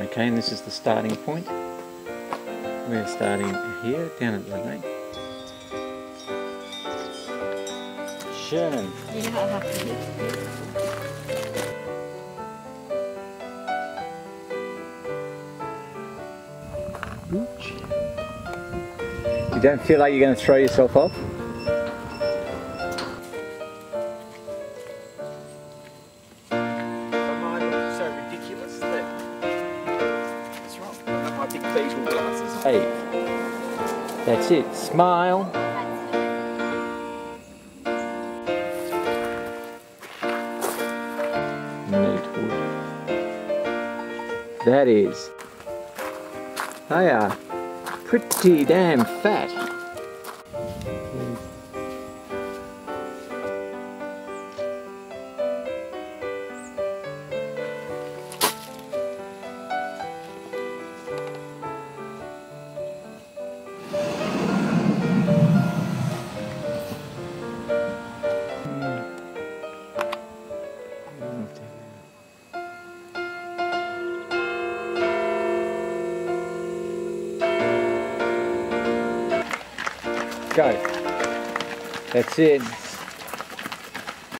Okay, and this is the starting point. We're starting here, down at the lake. Schön. You don't feel like you're going to throw yourself off? Beetle glasses. Hey, that's it. Smile. Neat wood. That is. They are pretty damn fat. Go. That's it.